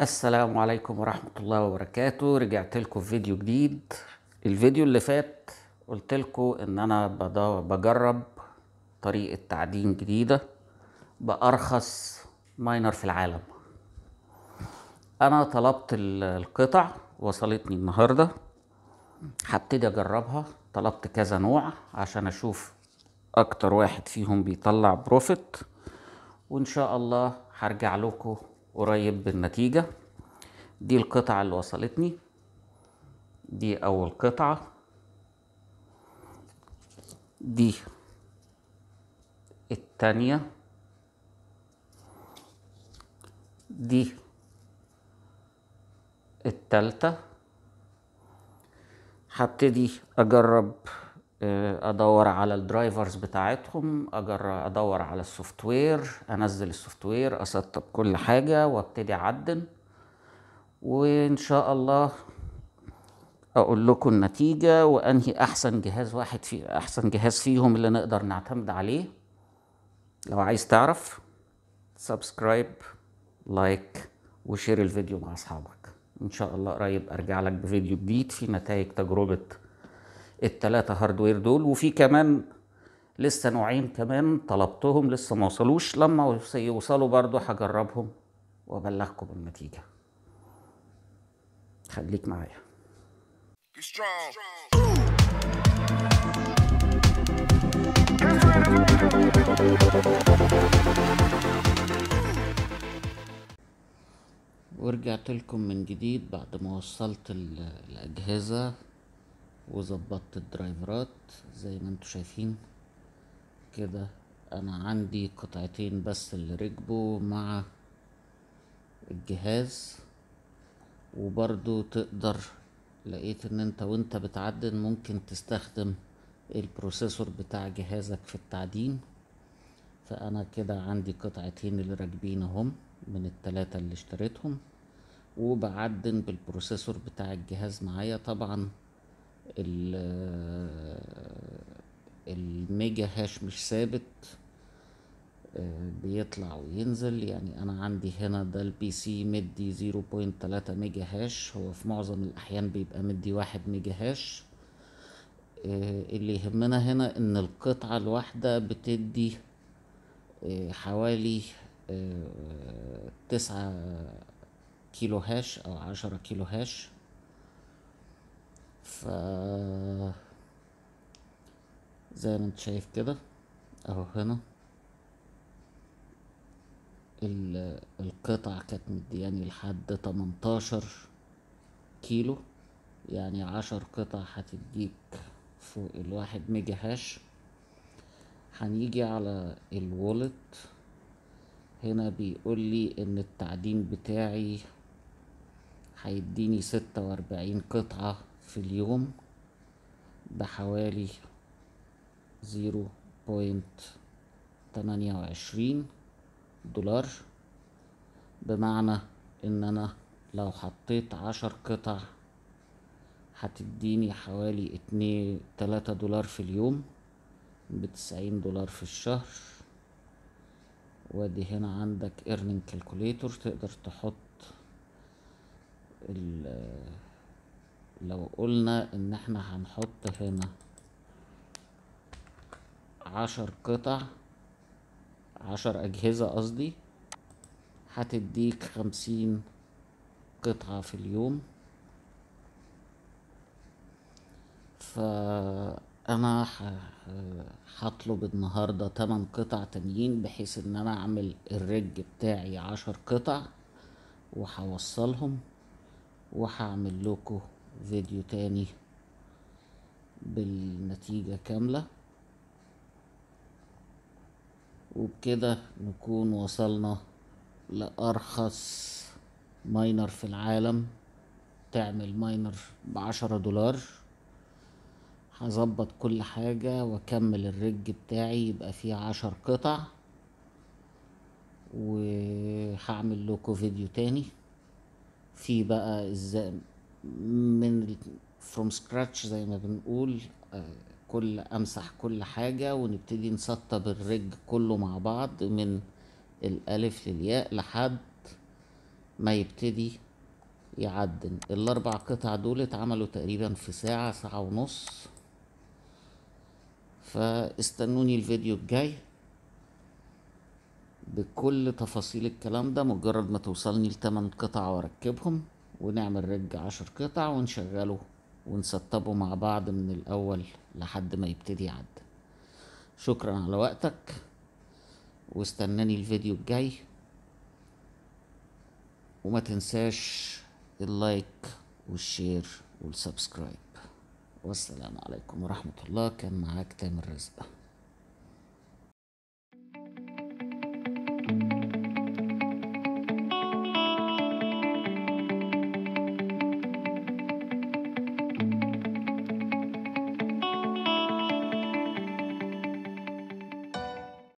السلام عليكم ورحمة الله وبركاته. رجعت لكم في فيديو جديد. الفيديو اللي فات قلت لكم إن أنا بجرب طريقة تعدين جديدة بأرخص miner في العالم. أنا طلبت ال- القطع وصلتني النهاردة. هبتدي أجربها. طلبت كذا نوع عشان أشوف أكتر واحد فيهم بيطلع profit. وإن شاء الله هرجع لكم قريب بالنتيجة. دي القطعة اللي وصلتني. دي أول قطعة. دي التانية. دي التالتة. هبتدي أجرب آه، أدور على ال drivers بتاعتهم اجرب أدور على ال software أنزل ال software أسطب كل حاجة وأبتدي اعدن وإن شاء الله أقول لكم النتيجة وأنهي أحسن جهاز واحد في أحسن جهاز فيهم اللي نقدر نعتمد عليه. لو عايز تعرف subscribe like و share الفيديو مع أصحابك. إن شاء الله قريب أرجع لك بفيديو جديد في نتائج تجربة التلاتة hardware دول وفي كمان لسه نوعين كمان طلبتهم لسه ما وصلوش. لما يوصلوا برضو هجربهم وأبلغكم بالنتيجة خليك معايا. ورجعت لكم من جديد بعد ما وصلت ال- الأجهزة. وظبطت الدرايفرات زي ما أنتوا شايفين كده. أنا عندي قطعتين بس اللي ركبوا مع الجهاز وبرضو تقدر لقيت ان انت وانت بتعدن ممكن تستخدم ال processor بتاع جهازك في التعدين. فانا كده عندي قطعتين اللي راكبين اهم من التلاتة اللي اشتريتهم وبعدن بال processor بتاع الجهاز معايا. طبعا ال mega hash مش ثابت آه، بيطلع وينزل. يعني أنا عندي هنا ده ال PC مدي 0.3 mega hash. هو في معظم الأحيان بيبقى مدي واحد mega hash. آه، اللي يهمنا هنا إن القطعة الواحدة بتدي آه، حوالي تسعة كيلو hash أو عشرة كيلو hash. ف زي ما انت شايف كده اهو هنا. ال- القطع كانت مدياني لحد 18 كيلو. يعني عشر قطع هتديك فوق الواحد ميجا هاش. هنيجي على الوولت هنا بيقول لي إن التعدين بتاعي هيديني ستة وأربعين قطعة. في اليوم بحوالي zero point تمانية وعشرين دولار بمعنى إن أنا لو حطيت عشر قطع هتديني حوالي اتنين تلاتة دولار في اليوم بتسعين دولار في الشهر. وأدي هنا عندك earning calculator تقدر تحط ال- لو قلنا إن إحنا هنحط هنا عشر قطع عشر أجهزة قصدي هتديك خمسين قطعة في اليوم. فأنا ه- هطلب النهاردة تمن قطع تانيين بحيث إن أنا أعمل الرج بتاعي عشر قطع وهوصلهم وهعمل لكم فيديو تاني بالنتيجة كاملة. وبكده نكون وصلنا لأرخص ماينر في العالم. تعمل ماينر بعشرة دولار. هظبط كل حاجة وأكمل ال rig بتاعي يبقى فيه عشر قطع. وهعمل لكم فيديو تاني. في بقى إزاي من from scratch زي ما بنقول آه، كل امسح كل حاجة ونبتدي نسطب ال rig كله مع بعض من الالف للياء لحد ما يبتدي يعدن الاربع قطع دول اتعملوا تقريبا في ساعة ساعة ونص. فاستنوني الفيديو الجاي بكل تفاصيل الكلام ده مجرد ما توصلني لتمن قطع واركبهم. ونعمل رج عشر قطع ونشغله ونسطبه مع بعض من الأول لحد ما يبتدي يعدن شكرا على وقتك واستناني الفيديو الجاي. وما تنساش ال like وال share وال subscribe. والسلام عليكم ورحمة الله. كان معاك تامر رزق.